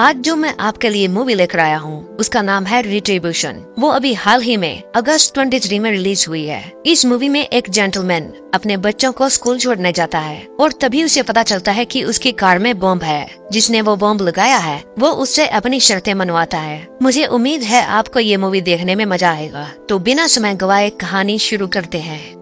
आज जो मैं आपके लिए मूवी लेकर आया हूँ, उसका नाम है रिट्रीब्यूशन वो अभी हाल ही में अगस्त 23 में रिलीज़ हुई है। इस मूवी में एक जेंटलमैन अपने बच्चों को स्कूल छोड़ने जाता है और तभी उसे पता चलता है कि उसकी कार में बॉम्ब है। जिसने वो बॉम्ब लगाया है, वो उससे अपनी शर्तें मनवाता है। मुझे उम्मीद है आपको ये मूवी देखने में मज़ा आएगा। तो बिना समय गवाए कहानी शुरू करते हैं।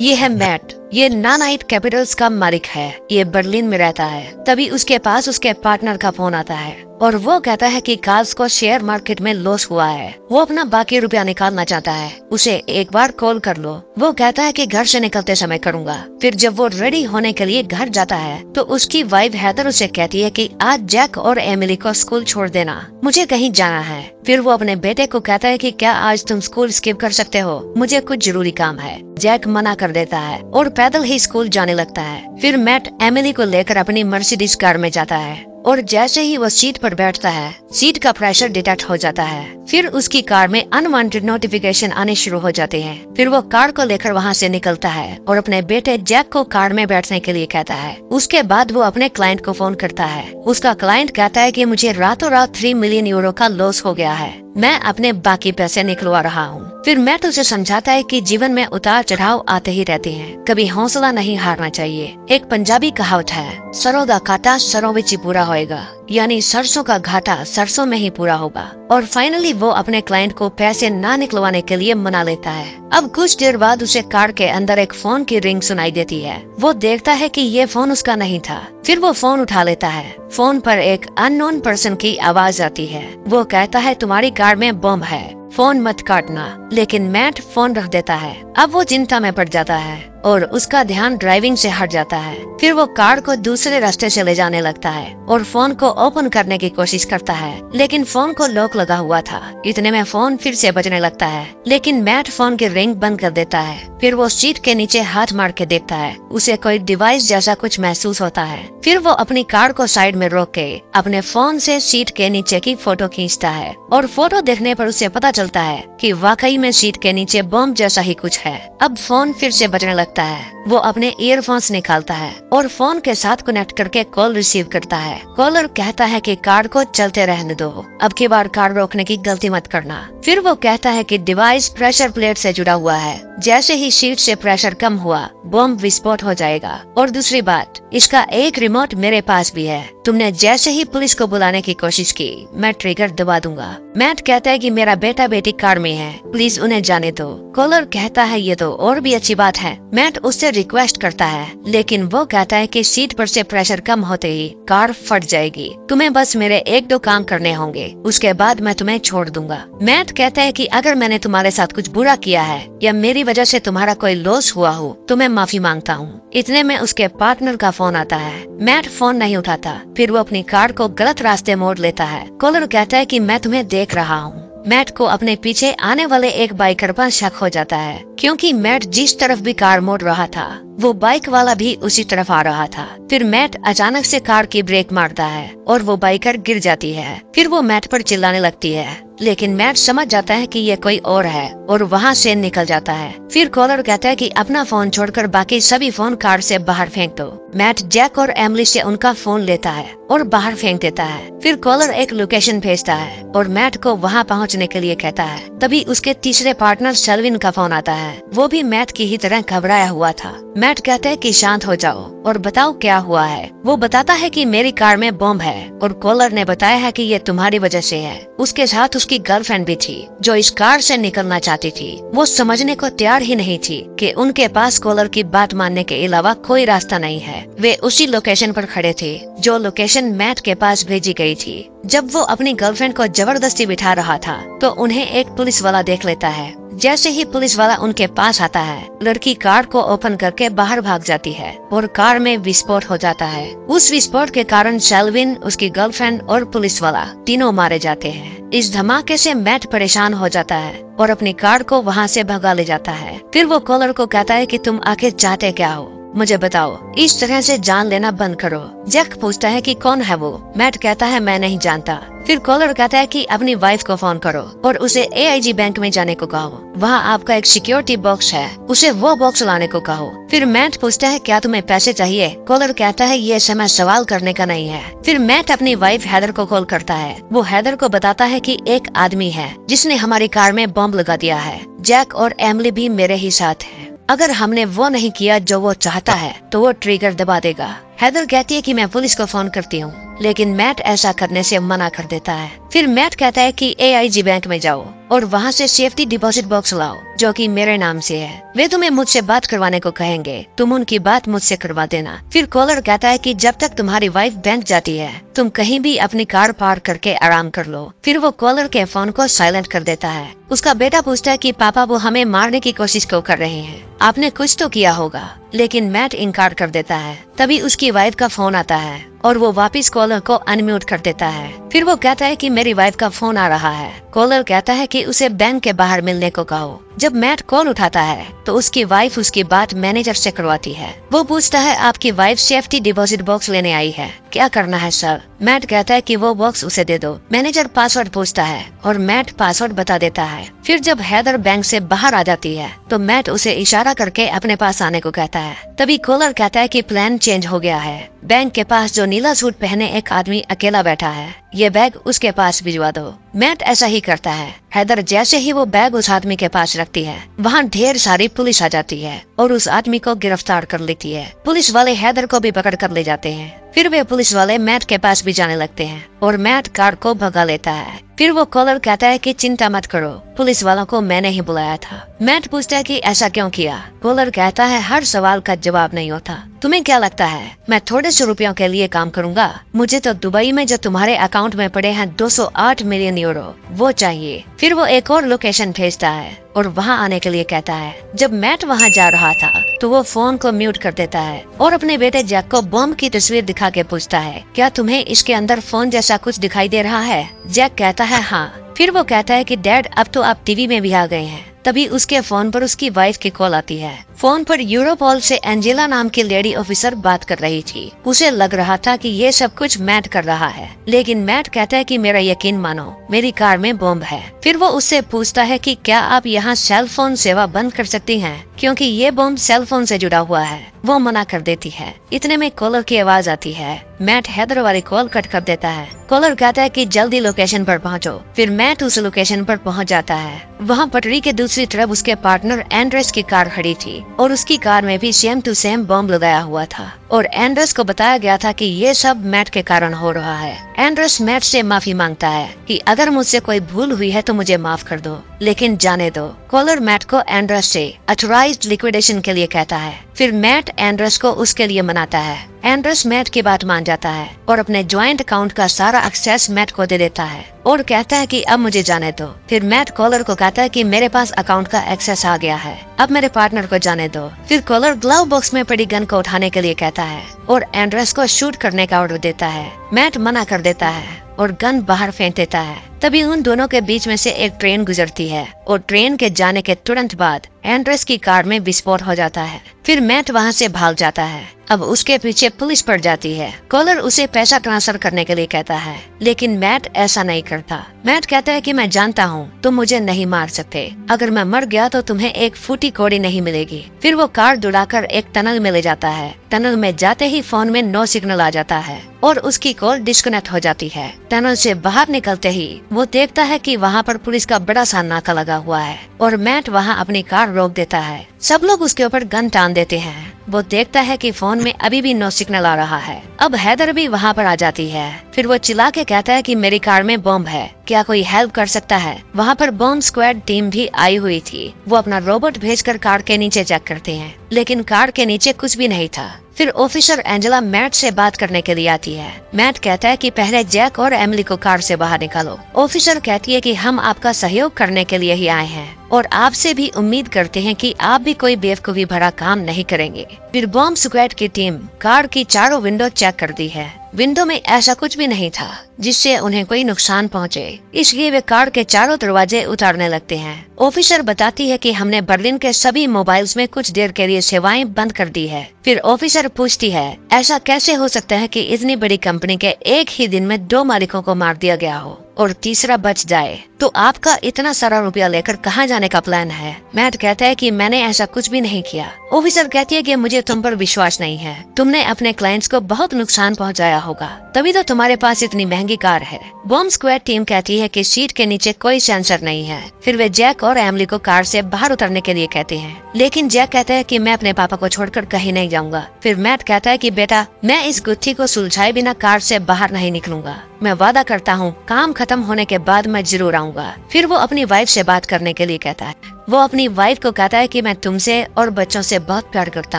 ये है मैट ये नानाइट कैपिटल्स का मालिक है। ये बर्लिन में रहता है। तभी उसके पास उसके पार्टनर का फ़ोन आता है। और वो कहता है कि कार्स को शेयर मार्केट में लॉस हुआ है। वो अपना बाकी रुपया निकालना चाहता है। उसे एक बार कॉल कर लो। वो कहता है कि घर से निकलते समय करूँगा। फिर जब वो रेडी होने के लिए घर जाता है तो उसकी वाइफ हैदर उसे कहती है कि आज जैक और एमिली को स्कूल छोड़ देना। मुझे कहीं जाना है। फिर वो अपने बेटे को कहता है कि क्या आज तुम स्कूल स्किप कर सकते हो? मुझे कुछ ज़रूरी काम है। जैक मना कर देता है। और पैदल ही स्कूल जाने लगता है। फिर मैट एमिली को लेकर अपनी मर्सिडीज कार में जाता है। और जैसे ही वो सीट पर बैठता है, सीट का प्रेशर डिटेक्ट हो जाता है। फिर उसकी कार में अनवांटेड नोटिफिकेशन आने शुरू हो जाते हैं। फिर वो कार को लेकर वहाँ से निकलता है और अपने बेटे जैक को कार में बैठने के लिए कहता है। उसके बाद वो अपने क्लाइंट को फ़ोन करता है। उसका क्लाइंट कहता है की मुझे रातों रात थ्री मिलियन यूरो का लॉस हो गया है। मैं अपने बाकी पैसे निकलवा रहा हूँ। फिर मैं तुझे समझाता है कि जीवन में उतार चढ़ाव आते ही रहते हैं। कभी हौसला नहीं हारना चाहिए। एक पंजाबी कहावत है, सरों का काटा सरों विच ही पूरा होएगा। यानी सरसों का घाटा सरसों में ही पूरा होगा। और फाइनली वो अपने क्लाइंट को पैसे ना निकलवाने के लिए मना लेता है। अब कुछ देर बाद उसे कार के अंदर एक फ़ोन की रिंग सुनाई देती है। वो देखता है कि ये फ़ोन उसका नहीं था। फिर वो फ़ोन उठा लेता है। फ़ोन पर एक अननोन पर्सन की आवाज़ आती है। वो कहता है, तुम्हारी कार में बम है। फ़ोन मत काटना। लेकिन मैट फ़ोन रख देता है। अब वो चिंता में पड़ जाता है। और उसका ध्यान ड्राइविंग से हट जाता है। फिर वो कार को दूसरे रास्ते से ले जाने लगता है और फ़ोन को ओपन करने की कोशिश करता है। लेकिन फ़ोन को लॉक लगा हुआ था। इतने में फ़ोन फिर से बजने लगता है। लेकिन मैट फ़ोन की रिंग बंद कर देता है। फिर वो सीट के नीचे हाथ मार के देखता है। उसे कोई डिवाइस जैसा कुछ महसूस होता है। फिर वो अपनी कार को साइड में रोक के अपने फ़ोन से सीट के नीचे की फ़ोटो खींचता है और फ़ोटो देखने पर उसे पता चलता है कि वाकई में सीट के नीचे बम जैसा ही कुछ है। अब फ़ोन फिर से बजने लगता है वो अपने ईयरफोन्स निकालता है और फ़ोन के साथ कनेक्ट करके कॉल रिसीव करता है। कॉलर कहता है कि कार को चलते रहने दो। अब की बार कार रोकने की गलती मत करना। फिर वो कहता है कि डिवाइस प्रेशर प्लेट से जुड़ा हुआ है। जैसे ही सीट से प्रेशर कम हुआ बम विस्फोट हो जाएगा। और दूसरी बात, इसका एक रिमोट मेरे पास भी है। तुमने जैसे ही पुलिस को बुलाने की कोशिश की, मैं ट्रिगर दबा दूँगा। मैट कहता है कि मेरा बेटा बेटी कार में है। प्लीज़ उन्हें जाने दो। कॉलर कहता है, ये तो और भी अच्छी बात है। मैट उससे रिक्वेस्ट करता है, लेकिन वो कहता है कि सीट पर से प्रेशर कम होते ही कार फट जाएगी। तुम्हें बस मेरे एक दो काम करने होंगे, उसके बाद मैं तुम्हें छोड़ दूँगा। मैट कहता है कि अगर मैंने तुम्हारे साथ कुछ बुरा किया है, या मेरी वजह से तुम्हारा कोई लॉस हुआ हो तो मैं माफ़ी माँगता हूँ। इतने में उसके पार्टनर का फ़ोन आता है। मैट फ़ोन नहीं उठाता, फिर वो अपनी कार को गलत रास्ते मोड़ लेता है। कॉलर कहता है कि मैं तुम्हें देख रहा हूँ। मैट को अपने पीछे आने वाले एक बाइकर पर शक हो जाता है, क्योंकि मैट जिस तरफ़ भी कार मोड़ रहा था, वो बाइक वाला भी उसी तरफ़ आ रहा था। फिर मैट अचानक से कार की ब्रेक मारता है, और वो बाइकर गिर जाती है। फिर वो मैट पर चिल्लाने लगती है। लेकिन मैट समझ जाता है कि ये कोई और है, और वहाँ से निकल जाता है। फिर कॉलर कहता है कि अपना फ़ोन छोड़कर बाकी सभी फ़ोन कार से बाहर फेंक दो। मैट, जैक और एमली से उनका फ़ोन लेता है, और बाहर फेंक देता है। फिर कॉलर एक लोकेशन भेजता है, और मैट को वहाँ पहुँचने के लिए कहता है। तभी उसके तीसरे पार्टनर सेल्विन का फ़ोन आता है। वो भी मैट की ही तरह घबराया हुआ था। मैट कहते हैं कि शांत हो जाओ, और बताओ क्या हुआ है। वो बताता है कि मेरी कार में बॉम्ब है, और कॉलर ने बताया है कि ये तुम्हारी वजह से है। उसके साथ उसकी गर्लफ्रेंड भी थी, जो इस कार से निकलना चाहती थी। वो समझने को तैयार ही नहीं थी कि उनके पास कॉलर की बात मानने के अलावा कोई रास्ता नहीं है। वे उसी लोकेशन पर खड़े थे, जो लोकेशन मैट के पास भेजी गई थी। जब वो अपनी गर्लफ्रेंड को ज़बरदस्ती बिठा रहा था तो उन्हें एक पुलिस वाला देख लेता है। जैसे ही पुलिस वाला उनके पास आता है, लड़की कार को ओपन करके बाहर भाग जाती है और कार में विस्फोट हो जाता है। उस विस्फोट के कारण सेल्विन उसकी गर्लफ्रेंड और पुलिस वाला तीनों मारे जाते हैं। इस धमाके से मैट परेशान हो जाता है और अपनी कार को वहाँ से भगा ले जाता है। फिर वो कॉलर को कहता है कि तुम आखिर चाहते क्या हो? मुझे बताओ, इस तरह से जान लेना बंद करो। जैक पूछता है कि कौन है वो? मैट कहता है, मैं नहीं जानता। फिर कॉलर कहता है कि अपनी वाइफ को फ़ोन करो और उसे एआईजी बैंक में जाने को कहो। वहाँ आपका एक सिक्योरिटी बॉक्स है, उसे वो बॉक्स लाने को कहो। फिर मैट पूछता है, क्या तुम्हें पैसे चाहिए? कॉलर कहता है, ये समय सवाल करने का नहीं है। फिर मैट अपनी वाइफ हैदर को कॉल करता है। वो हैदर को बताता है की एक आदमी है, जिसने हमारी कार में बॉम्ब लगा दिया है। जैक और एमली भी मेरे ही साथ है। अगर हमने वो नहीं किया जो वो चाहता है तो वो ट्रिगर दबा देगा। हैदर कहती है कि मैं पुलिस को फ़ोन करती हूँ, लेकिन मैट ऐसा करने से मना कर देता है। फिर मैट कहता है कि एआईजी बैंक में जाओ और वहाँ से सेफ्टी डिपॉजिट बॉक्स लाओ, जो कि मेरे नाम से है। वे तुम्हें मुझसे बात करवाने को कहेंगे, तुम उनकी बात मुझसे करवा देना। फिर कॉलर कहता है कि जब तक तुम्हारी वाइफ बैंक जाती है, तुम कहीं भी अपनी कार पार करके आराम कर लो। फिर वो कॉलर के फ़ोन को साइलेंट कर देता है। उसका बेटा पूछता है कि पापा वो हमें मारने की कोशिश क्यों कर रहे हैं। आपने कुछ तो किया होगा, लेकिन मैट इनकार कर देता है। तभी उसकी वाइफ का फ़ोन आता है। और वो वापस कॉलर को अनम्यूट कर देता है। फिर वो कहता है कि मेरी वाइफ का फ़ोन आ रहा है। कॉलर कहता है कि उसे बैंक के बाहर मिलने को कहो। जब मैट कॉल उठाता है तो उसकी वाइफ उसकी बात मैनेजर से करवाती है। वो पूछता है, आपकी वाइफ सेफ्टी डिपॉजिट बॉक्स लेने आई है। क्या करना है सर मैट कहता है कि वो बॉक्स उसे दे दो। मैनेजर पासवर्ड पूछता है और मैट पासवर्ड बता देता है। फिर जब हैदर बैंक से बाहर आ जाती है तो मैट उसे इशारा करके अपने पास आने को कहता है। तभी कॉलर कहता है कि प्लान चेंज हो गया है। बैंक के पास जो नीला सूट पहने एक आदमी अकेला बैठा है। ये बैग उसके पास भिजवा दो। मैट ऐसा ही करता है। हैदर जैसे ही वो बैग उस आदमी के पास रखती है, वहाँ ढेर सारी पुलिस आ जाती है और उस आदमी को गिरफ़्तार कर लेती है। पुलिस वाले हैदर को भी पकड़ कर ले जाते हैं। फिर वे पुलिस वाले मैट के पास भी जाने लगते हैं और मैट कार को भगा लेता है। फिर वो कॉलर कहता है कि चिंता मत करो, पुलिस वालों को मैंने ही बुलाया था। मैट पूछता है कि ऐसा क्यों किया? कॉलर कहता है, हर सवाल का जवाब नहीं होता। तुम्हें क्या लगता है? मैं थोड़े सौ रुपयों के लिए काम करूँगा। मुझे तो दुबई में जो तुम्हारे अकाउंट में पड़े हैं 208 मिलियन यूरो, वो चाहिए। फिर वो एक और लोकेशन भेजता है और वहाँ आने के लिए कहता है, जब मैट वहाँ जा रहा था तो वो फ़ोन को म्यूट कर देता है और अपने बेटे जैक को बम की तस्वीर दिखा के पूछता है, क्या तुम्हें इसके अंदर फ़ोन जैसा कुछ दिखाई दे रहा है? जैक कहता है हाँ। फिर वो कहता है कि डैड अब तो आप टीवी में भी आ गए हैं। तभी उसके फ़ोन पर उसकी वाइफ की कॉल आती है। फ़ोन पर यूरोपॉल से एंजेला नाम की लेडी ऑफिसर बात कर रही थी। उसे लग रहा था कि ये सब कुछ मैट कर रहा है। लेकिन मैट कहता है कि मेरा यकीन मानो, मेरी कार में बॉम्ब है। फिर वो उससे पूछता है कि क्या आप यहाँ सेल फ़ोन सेवा बंद कर सकती हैं? क्योंकि ये बॉम्ब सेल फ़ोन से जुड़ा हुआ है। वो मना कर देती है। इतने में कॉलर की आवाज़ आती है। मैट हैदर वाली कॉल कट कर देता है। कॉलर कहता है कि जल्दी लोकेशन पर पहुंचो। फिर मैट उस लोकेशन पर पहुँच जाता है। वहाँ पटरी के दूसरी तरफ़ उसके पार्टनर एंड्रेस की कार खड़ी थी और उसकी कार में भी सेम टू सेम बॉम्ब लगाया हुआ था। और एंड्रेस को बताया गया था कि ये सब मैट के कारण हो रहा है। एंड्रेस मैट से माफ़ी माँगता है कि अगर मुझसे कोई भूल हुई है तो मुझे माफ़ कर दो, लेकिन जाने दो। कॉलर मैट को एंड्रस से अथोराइज लिक्विडेशन के लिए कहता है। फिर मैट एंड्रस को उसके लिए मनाता है। एंड्रस मैट की बात मान जाता है और अपने ज्वाइंट अकाउंट का सारा एक्सेस मैट को दे देता है और कहता है कि अब मुझे जाने दो। फिर मैट कॉलर को कहता है कि मेरे पास अकाउंट का एक्सेस आ गया है। अब मेरे पार्टनर को जाने दो। फिर कॉलर ग्लव बॉक्स में पड़ी गन को उठाने के लिए कहता है और एंड्रस को शूट करने का ऑर्डर देता है। मैट मना कर देता है और गन बाहर फेंक देता है। तभी उन दोनों के बीच में से एक ट्रेन गुजरती है और ट्रेन के जाने के तुरंत बाद एंड्रेस की कार में विस्फोट हो जाता है। फिर मैट वहाँ से भाग जाता है। अब उसके पीछे पुलिस पड़ जाती है। कॉलर उसे पैसा ट्रांसफ़र करने के लिए कहता है, लेकिन मैट ऐसा नहीं करता। मैट कहता है कि मैं जानता हूँ, तुम मुझे नहीं मार सकते। अगर मैं मर गया तो तुम्हें एक फूटी कोड़ी नहीं मिलेगी। फिर वो कार दुड़ाकर एक टनल में ले जाता है। टनल में जाते ही फ़ोन में नो सिग्नल आ जाता है और उसकी कॉल डिस्कनेक्ट हो जाती है। टनल से बाहर निकलते ही वो देखता है कि वहाँ पर पुलिस का बड़ा सा नाका लगा हुआ है और मैट वहाँ अपनी कार रोक देता है। सब लोग उसके ऊपर गन टान देते हैं। वो देखता है कि फ़ोन में अभी भी नो सिग्नल आ रहा है। अब हैदर भी वहाँ पर आ जाती है। फिर वो चिल्ला के कहता है कि मेरी कार में बॉम्ब है। क्या कोई हेल्प कर सकता है? वहाँ पर बॉम्ब स्क्वाड टीम भी आई हुई थी। वो अपना रोबोट भेजकर कार के नीचे चेक करते हैं। लेकिन कार के नीचे कुछ भी नहीं था। फिर ऑफिसर एंजेला मैट से बात करने के लिए आती है। मैट कहता है कि पहले जैक और एमली को कार से बाहर निकालो। ऑफिसर कहती है कि हम आपका सहयोग करने के लिए ही आए हैं। और आपसे भी उम्मीद करते हैं कि आप भी कोई बेवकूफ़ी भरा काम नहीं करेंगे। फिर बॉम्ब स्क्वाड की टीम कार की चारों विंडो चेक कर दी है। विंडो में ऐसा कुछ भी नहीं था, जिससे उन्हें कोई नुकसान पहुँचे। इसलिए वे कार के चारों दरवाजे उतारने लगते हैं। ऑफिसर बताती है कि हमने बर्लिन के सभी मोबाइल्स में कुछ देर के लिए सेवाएँ बंद कर दी है। फिर ऑफिसर पूछती है, ऐसा कैसे हो सकता है कि इतनी बड़ी कंपनी के एक ही दिन में दो मालिकों को मार दिया गया हो? और तीसरा बच जाए। तो आपका इतना सारा रुपया लेकर कहाँ जाने का प्लान है? मैट कहता है कि मैंने ऐसा कुछ भी नहीं किया। ऑफिसर कहती है कि मुझे तुम पर विश्वास नहीं है। तुमने अपने क्लाइंट्स को बहुत नुकसान पहुँचाया होगा। तभी तो तुम्हारे पास इतनी महँगी कार है। बॉम्ब स्क्वाड टीम कहती है कि सीट के नीचे कोई सेंसर नहीं है। फिर वे जैक और एमली को कार से बाहर उतरने के लिए कहते हैं। लेकिन जैक कहता है कि मैं अपने पापा को छोड़कर कहीं नहीं जाऊँगा। फिर मैट कहता है कि बेटा, मैं इस गुत्थी को सुलझाए बिना कार से बाहर नहीं निकलूँगा। मैं वादा करता हूँ, काम होने के बाद मैं ज़रूर आऊँगा। फिर वो अपनी वाइफ से बात करने के लिए कहता है। वो अपनी वाइफ को कहता है कि मैं तुमसे और बच्चों से बहुत प्यार करता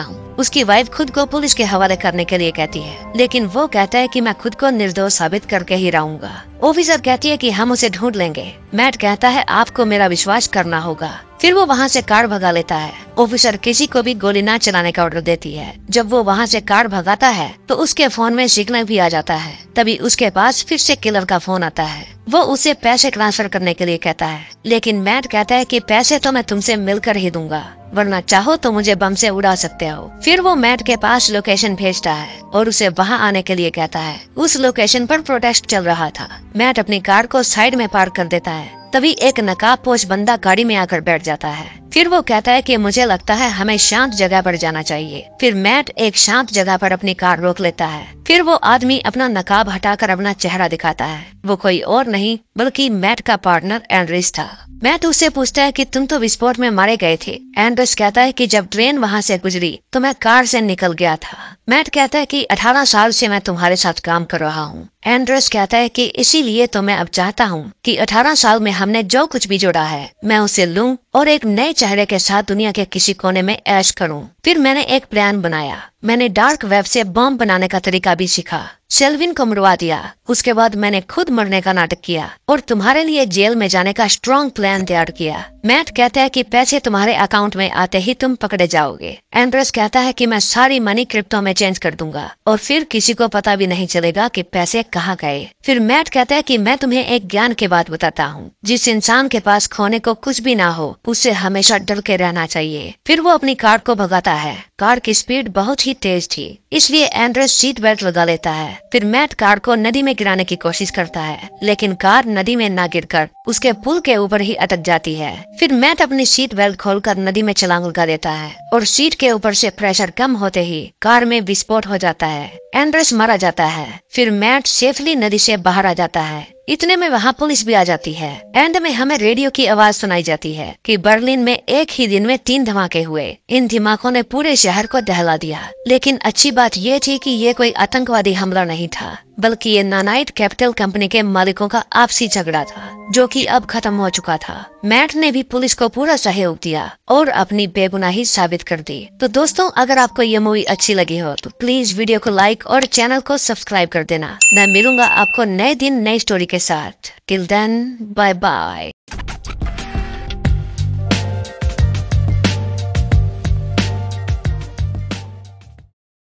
हूँ। उसकी वाइफ खुद को पुलिस के हवाले करने के लिए कहती है। लेकिन वो कहता है कि मैं खुद को निर्दोष साबित करके ही रहूँगा। ऑफिसर कहती है कि हम उसे ढूंढ लेंगे। मैट कहता है, आपको मेरा विश्वास करना होगा। फिर वो वहाँ से कार भगा लेता है। ऑफिसर किसी को भी गोली न चलाने का ऑर्डर देती है। जब वो वहाँ से कार भगाता है तो उसके फ़ोन में सिग्नल भी आ जाता है। तभी उसके पास फिर से किलर का फ़ोन आता है। वो उसे पैसे ट्रांसफ़र करने के लिए कहता है। लेकिन मैट कहता है कि पैसे तो मैं तुमसे मिलकर ही दूँगा। वरना चाहो तो मुझे बम से उड़ा सकते हो। फिर वो मैट के पास लोकेशन भेजता है और उसे वहाँ आने के लिए कहता है। उस लोकेशन पर प्रोटेस्ट चल रहा था। मैट अपनी कार को साइड में पार्क कर देता है। तभी एक नकाब पोष बंदा गाड़ी में आकर बैठ जाता है। फिर वो कहता है कि मुझे लगता है हमें शांत जगह पर जाना चाहिए। फिर मैट एक शांत जगह पर अपनी कार रोक लेता है। फिर वो आदमी अपना नकाब हटाकर अपना चेहरा दिखाता है। वो कोई और नहीं, बल्कि मैट का पार्टनर एंड्रिस था। मैट उससे पूछता है कि तुम तो विस्फोट में मारे गए थे एंड्रिस कहता है कि जब ट्रेन वहाँ से गुजरी तो मैं कार से निकल गया था। मैट कहता है कि 18 साल से मैं तुम्हारे साथ काम कर रहा हूँ। एंड्रस कहता है कि इसीलिए तो मैं अब चाहता हूँ कि 18 साल में हमने जो कुछ भी जोड़ा है, मैं उसे लूँ और एक नए चेहरे के साथ दुनिया के किसी कोने में ऐश करूँ। फिर मैंने एक प्लान बनाया। मैंने डार्क वेब से बॉम्ब बनाने का तरीका भी सीखा। सेल्विन को मरवा दिया। उसके बाद मैंने खुद मरने का नाटक किया और तुम्हारे लिए जेल में जाने का स्ट्रॉन्ग प्लान तैयार किया। मैट कहता है कि पैसे तुम्हारे अकाउंट में आते ही तुम पकड़े जाओगे। एंड्रेस कहता है कि मैं सारी मनी क्रिप्टो में चेंज कर दूँगा और फिर किसी को पता भी नहीं चलेगा कि पैसे कहाँ गए? फिर मैट कहता है कि मैं तुम्हें एक ज्ञान के बात बताता हूँ। जिस इंसान के पास खोने को कुछ भी ना हो उससे हमेशा डर के रहना चाहिए। फिर वो अपनी कार को भगाता है। कार की स्पीड बहुत ही तेज थी। इसलिए एंड्रेस सीट बेल्ट लगा लेता है। फिर मैट कार को नदी में गिराने की कोशिश करता है, लेकिन कार नदी में न गिरकर उसके पुल के ऊपर ही अटक जाती है। फिर मैट अपनी सीट बेल्ट खोलकर नदी में चलांग लगा देता है और सीट के ऊपर से प्रेशर कम होते ही कार में विस्फोट हो जाता है। एंड्रेस मारा जाता है। फिर मैट सेफली नदी से बाहर आ जाता है। इतने में वहाँ पुलिस भी आ जाती है। एंड में हमें रेडियो की आवाज़ सुनाई जाती है कि बर्लिन में एक ही दिन में तीन धमाके हुए। इन धमाकों ने पूरे शहर को दहला दिया। लेकिन अच्छी बात ये थी कि ये कोई आतंकवादी हमला नहीं था। बल्कि ये नानाइट कैपिटल कंपनी के मालिकों का आपसी झगड़ा था, जो कि अब खत्म हो चुका था। मैट ने भी पुलिस को पूरा सहयोग दिया और अपनी बेगुनाही साबित कर दी। तो दोस्तों, अगर आपको ये मूवी अच्छी लगी हो तो प्लीज़ वीडियो को लाइक और चैनल को सब्सक्राइब कर देना। मैं मिलूँगा आपको नए दिन, नई स्टोरी के साथ। Till then bye bye